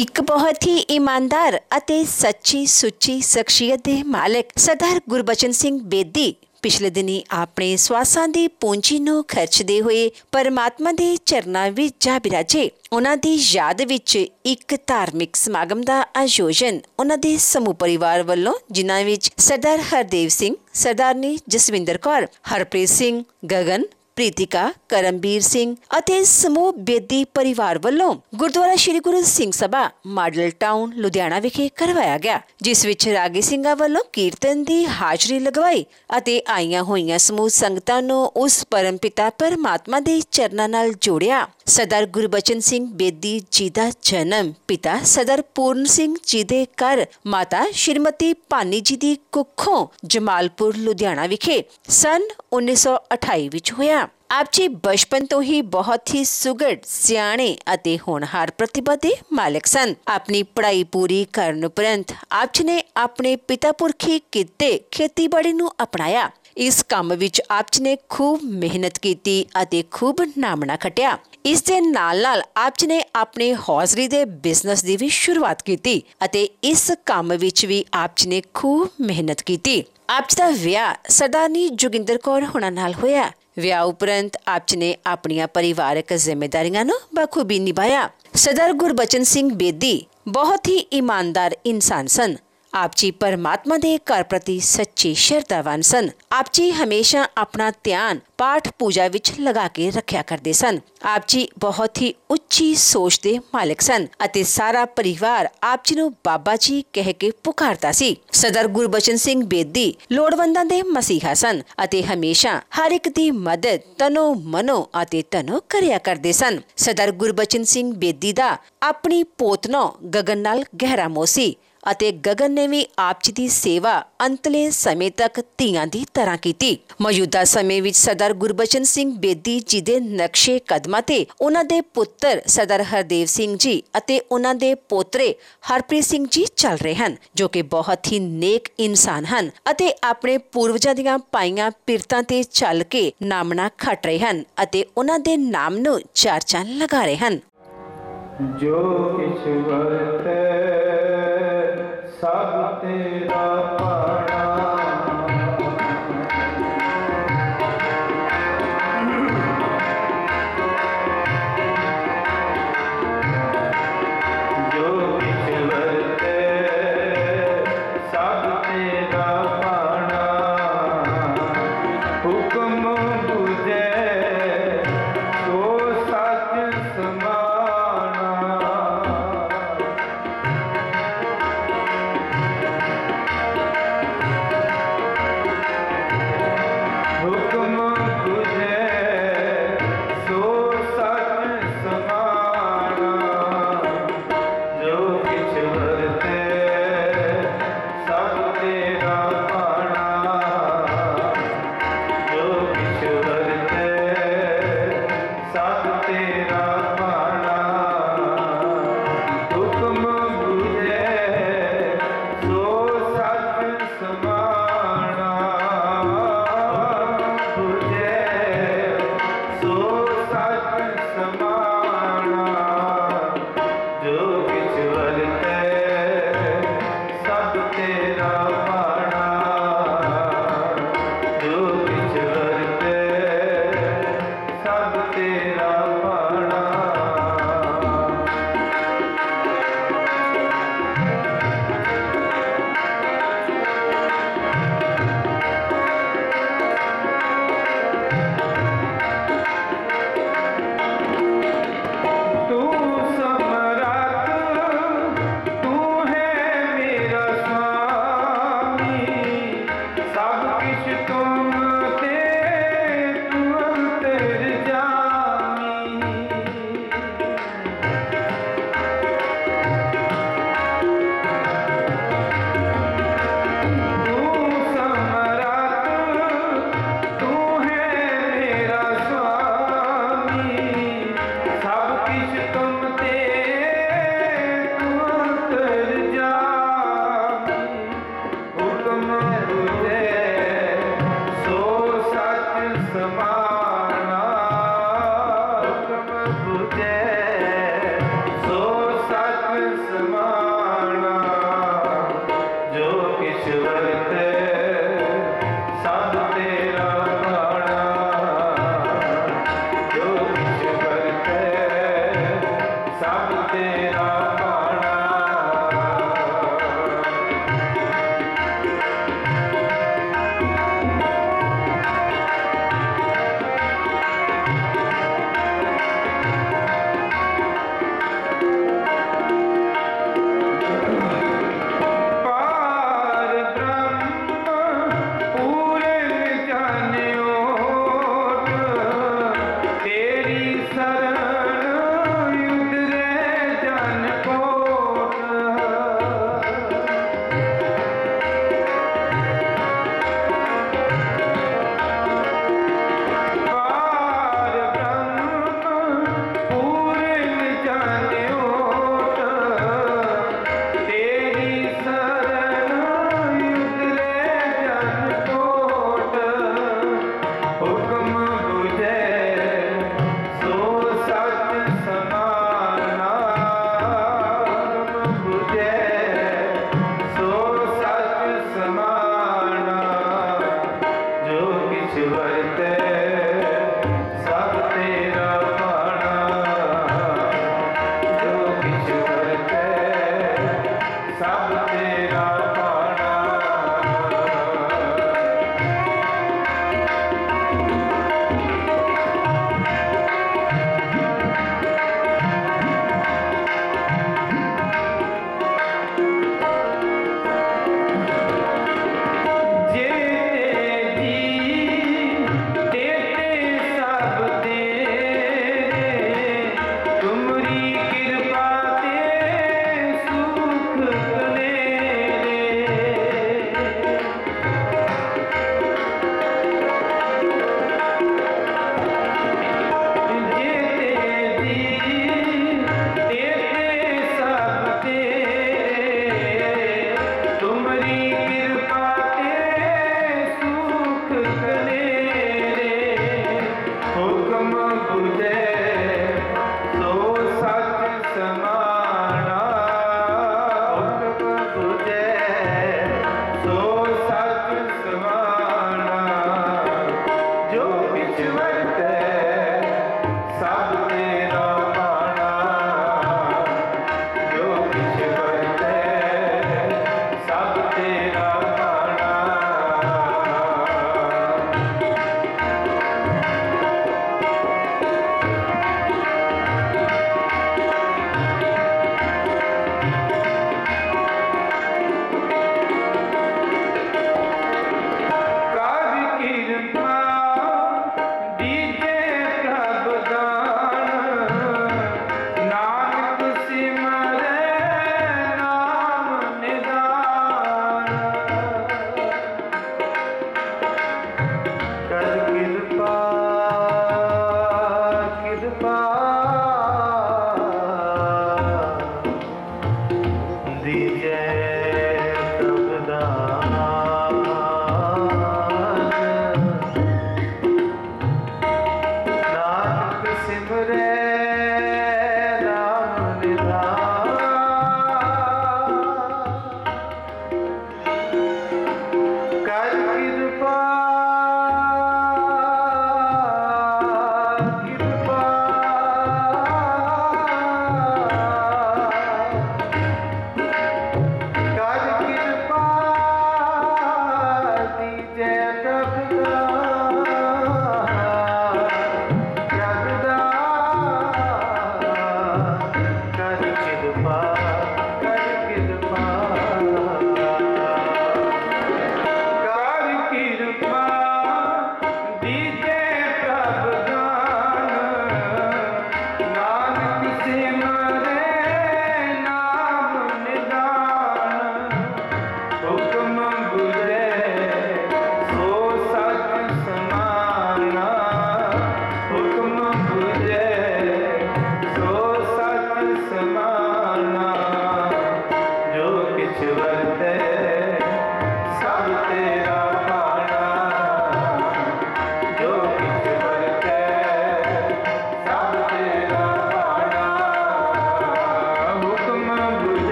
ਇੱਕ ਬਹੁਤ ਹੀ ਇਮਾਨਦਾਰ ਅਤੇ ਸੱਚੀ ਸੁੱਚੀ ਸ਼ਖਸੀਅਤ ਦੇ ਮਾਲਕ ਸਰਦਾਰ ਗੁਰਬਚਨ ਸਿੰਘ ਬੇਦੀ ਪਿਛਲੇ ਦਿਨੀ ਆਪਣੇ ਸਵਾਸਾਂ ਦੀ ਪੂੰਜੀ ਨੂੰ ਖਰਚਦੇ ਹੋਏ ਪਰਮਾਤਮਾ ਦੇ ਚਰਨਾਂ ਵਿੱਚ ਜਾ ਬਿਰਾਜੇ। ਉਹਨਾਂ ਦੀ ਯਾਦ ਵਿੱਚ ਇੱਕ ਧਾਰਮਿਕ ਸਮਾਗਮ ਦਾ ਆਯੋਜਨ ਉਹਨਾਂ ਦੇ ਸਮੂਹ ਪਰਿਵਾਰ ਵੱਲੋਂ, ਜਿਨ੍ਹਾਂ ਵਿੱਚ ਸਰਦਾਰ ਹਰਦੇਵ ਸਿੰਘ, ਸਰਦਾਰਨੀ ਜਸਵਿੰਦਰ ਕੌਰ, ਹਰਪ੍ਰੀਤ ਸਿੰਘ, ਗਗਨ ਪ੍ਰੀਤਿਕਾ, ਕਰਮਬੀਰ ਸਿੰਘ ਅਤੇ ਸਮੂਹ ਬੇਦੀ ਪਰਿਵਾਰ ਵੱਲੋਂ ਗੁਰਦੁਆਰਾ ਸ੍ਰੀ ਗੁਰੂ ਸਿੰਘ ਸਭਾ, ਮਾਡਲ ਟਾਊਨ, ਲੁਧਿਆਣਾ ਵਿਖੇ ਕਰਵਾਇਆ ਗਿਆ, ਜਿਸ ਵਿੱਚ ਰਾਗੀ ਸਿੰਘਾਂ ਵੱਲੋਂ ਕੀਰਤਨ ਦੀ ਹਾਜ਼ਰੀ ਲਗਵਾਈ ਅਤੇ ਆਈਆਂ ਹੋਈਆਂ ਸਮੂਹ ਸੰਗਤਾਂ ਨੂੰ ਉਸ ਪਰਮ ਪਿਤਾ ਪਰਮਾਤਮਾ ਦੇ ਚਰਨਾਂ ਨਾਲ ਜੋੜਿਆ। ਸਰਦਾਰ ਗੁਰਬਚਨ ਸਿੰਘ ਬੇਦੀ ਜੀ ਦਾ ਜਨਮ, ਪਿਤਾ ਸਰਦਾਰ ਪੂਰਨ ਸਿੰਘ ਜੀ ਦੇ ਘਰ, ਮਾਤਾ ਸ਼੍ਰੀਮਤੀ ਭਾਨੀ ਜੀ ਦੀ ਕੁੱਖੋਂ ਜਮਾਲਪੁਰ, ਲੁਧਿਆਣਾ ਵਿਖੇ ਸਨ 1928 ਵਿੱਚ ਹੋਇਆ। ਆਪ ਜੀ ਬਚਪਨ ਤੋਂ ਹੀ ਬਹੁਤ ਹੀ ਸੁਗੜ, ਸਿਆਣੇ ਅਤੇ ਹੋਣਹਾਰ ਪ੍ਰਤਿਭਾ ਦੇ ਮਾਲਕ ਸਨ। ਆਪਣੀ ਪੜ੍ਹਾਈ ਪੂਰੀ ਕਰਨ ਉਪਰੰਤ ਆਪ ਜੀ ਨੇ ਆਪਣੇ ਪਿਤਾ ਪੁਰਖੀ ਕਿੱਤੇ ਖੇਤੀਬਾੜੀ ਨੂੰ ਅਪਣਾਇਆ। ਇਸ ਕੰਮ ਵਿੱਚ ਆਪ ਨੇ ਖੂਬ ਮਿਹਨਤ ਕੀਤੀ ਅਤੇ ਖੂਬ ਨਾਮਣਾ ਖਟਿਆ। ਇਸ ਦੇ ਨਾਲ-ਨਾਲ ਆਪ ਨੇ ਆਪਣੇ ਹੌਜ਼ਰੀ ਦੇ ਬਿਜ਼ਨਸ ਦੀ ਵੀ ਸ਼ੁਰੂਆਤ ਕੀਤੀ ਅਤੇ ਇਸ ਕੰਮ ਵਿੱਚ ਵੀ ਆਪ ਨੇ ਖੂਬ ਮਿਹਨਤ ਕੀਤੀ। ਆਪ ਦਾ ਵਿਆਹ ਸਰਦਾਰਨੀ ਜੋਗਿੰਦਰ ਕੌਰ ਹੁਣਾਂ ਨਾਲ ਹੋਇਆ। ਵਿਆਹ ਉਪਰੰਤ ਆਪ ਨੇ ਆਪਣੀਆਂ ਪਰਿਵਾਰਕ ਜ਼ਿੰਮੇਵਾਰੀਆਂ ਨੂੰ ਬਖੂਬੀ ਨਿਭਾਇਆ। ਸਰਦਾਰ ਗੁਰਬਚਨ ਸਿੰਘ ਬੇਦੀ ਬਹੁਤ ਹੀ ਇਮਾਨਦਾਰ ਇਨਸਾਨ ਸਨ। ਆਪ ਜੀ ਪਰਮਾਤਮਾ ਦੇ ਘਰ ਪ੍ਰਤੀ ਸੱਚੇ ਸ਼ਰਧਾਵਾਨ ਸਨ ਆਪ ਜੀ ਹਮੇਸ਼ਾ ਆਪਣਾ ਧਿਆਨ ਪਾਠ ਪੂਜਾ ਵਿੱਚ ਲਗਾ ਕੇ ਰੱਖਿਆ ਕਰਦੇ ਸਨ ਆਪ ਜੀ ਬਹੁਤ ਹੀ ਉੱਚੀ ਸੋਚ ਦੇ ਮਾਲਕ ਸਨ ਅਤੇ ਸਾਰਾ ਪਰਿਵਾਰ ਆਪ ਜੀ ਨੂੰ ਬਾਬਾ ਜੀ ਕਹਿ ਕੇ ਪੁਕਾਰਦਾ ਸੀ ਸਦਰ ਗੁਰਬਚਨ ਸਿੰਘ ਬੇਦੀ ਲੋੜਵੰਦਾਂ ਦੇ ਮਸੀਹਾ ਸਨ ਅਤੇ ਹਮੇਸ਼ਾ ਹਰ ਇੱਕ ਦੀ ਮਦਦ ਤਨੋ ਮਨੋ ਅਤੇ ਤਨੋ ਕਰਿਆ ਕਰਦੇ ਸਨ ਸਦਰ ਗੁਰਬਚਨ ਸਿੰਘ ਬੇਦੀ ਦਾ ਆਪਣੀ ਪੋਤਨੋ ਗਗਨ ਨਾਲ ਗਹਿਰਾ ਮੋਹਸੀ ਅਤੇ ਗਗਨ ਨੇ ਵੀ ਆਪ ਜੀ ਦੀ ਸੇਵਾ ਅੰਤਲੇ ਸਮੇਂ ਤੱਕ ਧੀਆਂ ਦੀ ਤਰ੍ਹਾਂ ਕੀਤੀ। ਮੌਜੂਦਾ ਸਮੇਂ ਵਿੱਚ ਸਰਦਾਰ ਗੁਰਬਚਨ ਸਿੰਘ ਬੇਦੀ ਜੀ ਦੇ ਨਕਸ਼ੇ ਕਦਮਾਂ ਤੇ ਉਹਨਾਂ ਦੇ ਪੁੱਤਰ ਸਰਦਾਰ ਹਰਦੇਵ ਸਿੰਘ ਜੀ ਅਤੇ ਉਹਨਾਂ ਦੇ ਪੋਤਰੇ ਹਰਪ੍ਰੀਤ ਸਿੰਘ ਜੀ ਚੱਲ ਰਹੇ ਹਨ, ਜੋ ਕਿ ਬਹੁਤ ਹੀ ਨੇਕ ਇਨਸਾਨ ਹਨ ਅਤੇ ਆਪਣੇ ਪੂਰਵਜਾਂ ਦੀਆਂ ਪਾਈਆਂ ਪਿਰਤਾਂ ਤੇ ਚੱਲ ਕੇ ਨਾਮਣਾ ਖੱਟ ਰਹੇ ਹਨ ਅਤੇ ਉਹਨਾਂ ਦੇ ਨਾਮ ਨੂੰ ਚਾਰ ਚੰਨ ਲਗਾ ਰਹੇ ਹਨ। ਜੋ ਕਿਛ ਵਰਤੈ ਸਭ ਤੇਰਾ ਜੈ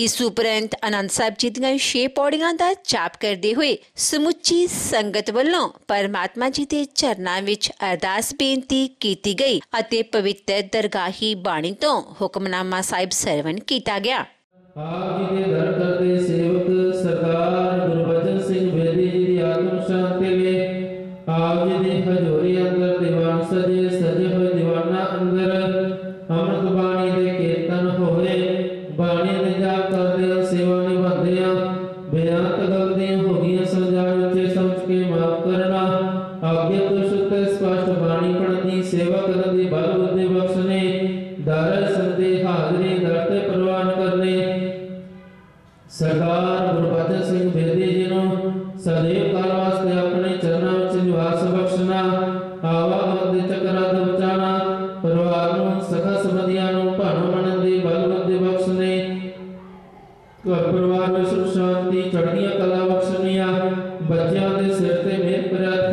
ਇਸ ਉਪਰੰਤ ਅਨੰਦ ਸਾਹਿਬ ਜੀ ਦੀਆਂ ਛੇ ਪੌੜੀਆਂ ਦਾ ਜਾਪ ਕਰਦੇ ਹੋਏ ਸਮੁੱਚੀ ਸੰਗਤ ਵੱਲੋਂ ਪਰਮਾਤਮਾ ਜੀ ਦੇ ਚਰਨਾਂ ਵਿੱਚ ਅਰਦਾਸ ਬੇਨਤੀ ਕੀਤੀ ਗਈ ਅਤੇ ਪਵਿੱਤਰ ਦਰਗਾਹੀ ਬਾਣੀ ਤੋਂ ਹੁਕਮਨਾਮਾ ਸਾਹਿਬ ਸਰਵਨ ਕੀਤਾ ਗਿਆ। ਆਪ ਜੀ ਦੇ ਦਰ ਕਰਦੇ ਸੇਵਕ, ਸਰਦਾਰ, ਗੁਰਬਖਸ਼ ਆਵਾ ਚੱਕਰਾਂ ਤੋਂ ਬਚਾਣਾ ਪਰਿਵਾਰ ਨੂੰ ਸਖਾ ਸੰਬੰਧੀਆਂ ਨੂੰ ਭਾਣੋ ਦੇ ਬਲ ਬੁੱਧੀ ਪਰਿਵਾਰ ਸੁਖ ਸ਼ਾਂਤੀ ਚੜ੍ਹਦੀਆਂ ਕਲਾ ਬਖਸ਼ਨੀਆਂ, ਬੱਚਿਆਂ ਦੇ ਸਿਰ ਤੇ ਮਿਹਰ ਪ੍ਰਿਆ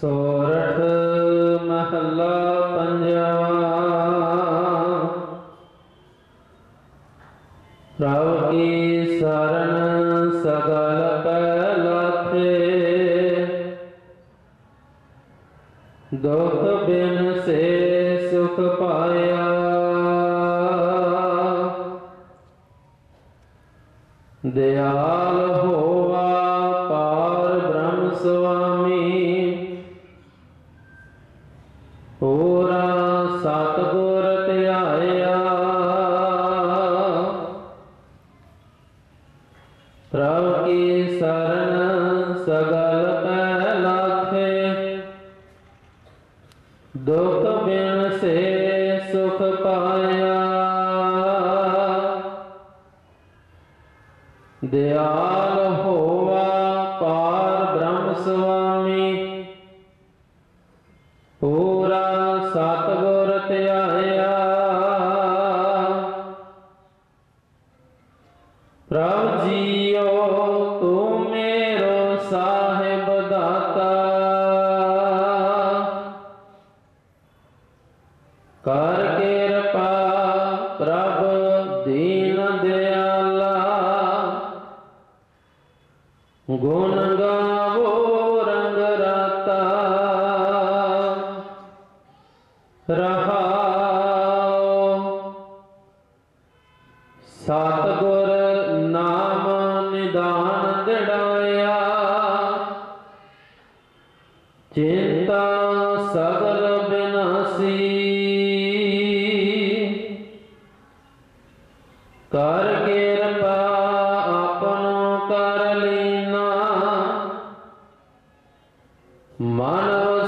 ਸੋਰਠ ਮਹੱਲਾ ਪੰਜਵਾ ਪ੍ਰਭ ਦੁਖ ਬਿਨ ਸੇ ਸੁਖ ਪਾਇਆ।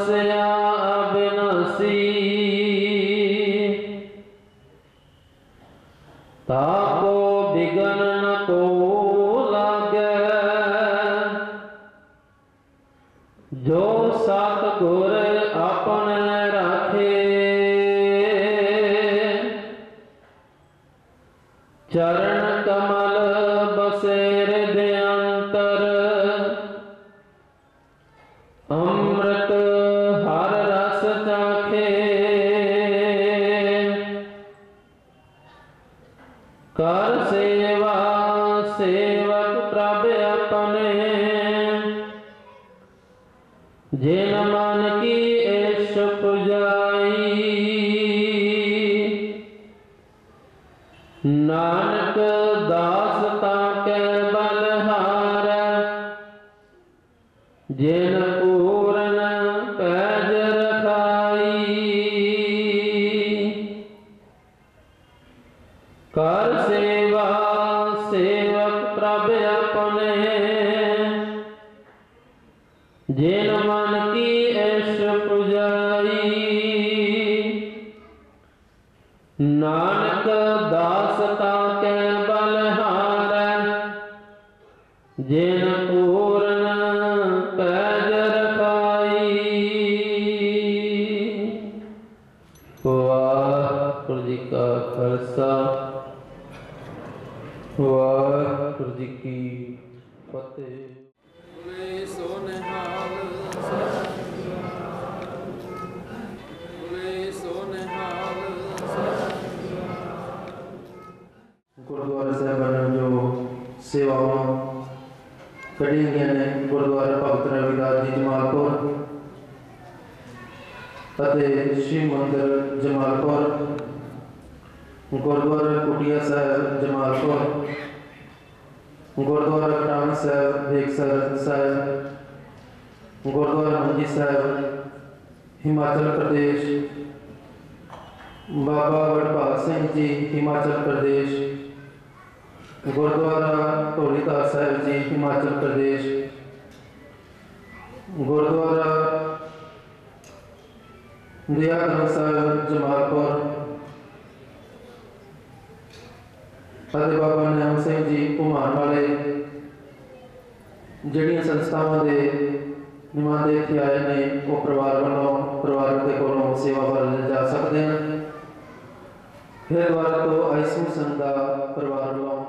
से आप नसीब ਅਤੇ ਸ਼੍ਰੀ ਮੰਦਿਰ ਜਮਾਲਪੁਰ ਗੁਰਦੁਆਰਾ ਕੁਟਿਆ ਸਾਹਿਬ ਜਮਾਲਪੁਰ ਗੁਰਦੁਆਰਾ ਕਟਾਣੀ ਸਾਹਿਬ ਦੇਖਸਰ ਸਾਹਿਬ ਗੁਰਦੁਆਰਾ ਮੰਜੀ ਸਾਹਿਬ ਹਿਮਾਚਲ ਪ੍ਰਦੇਸ਼ ਬਾਬਾ ਵਡਭਾਗ ਸਿੰਘ ਜੀ ਹਿਮਾਚਲ ਪ੍ਰਦੇਸ਼ ਗੁਰਦੁਆਰਾ ਢੋਲੀਦਾਰ ਸਾਹਿਬ ਜੀ ਹਿਮਾਚਲ ਪ੍ਰਦੇਸ਼ ਗੁਰਦੁਆਰਾ ਦਇਆ ਗ੍ਰੰਥ ਸਾਹਿਬ ਜਮਾਲਪੁਰ ਅਤੇ ਬਾਬਾ ਨਾਮ ਸਿੰਘ ਜੀ ਘੁਮਾਣ ਵਾਲੇ ਜਿਹੜੀਆਂ ਸੰਸਥਾਵਾਂ ਦੇ ਨਿਮਾਂਦੇ ਇੱਥੇ ਆਏ ਨੇ, ਉਹ ਪਰਿਵਾਰ ਵੱਲੋਂ, ਪਰਿਵਾਰ ਦੇ ਕੋਲੋਂ ਸੇਵਾ ਵੱਲ ਜਾ ਸਕਦੇ ਹਨ। ਫਿਰ ਦੁਆਰਾ ਤੋਂ ਆਈਸੂ ਸੰਘ ਪਰਿਵਾਰ ਵੱਲੋਂ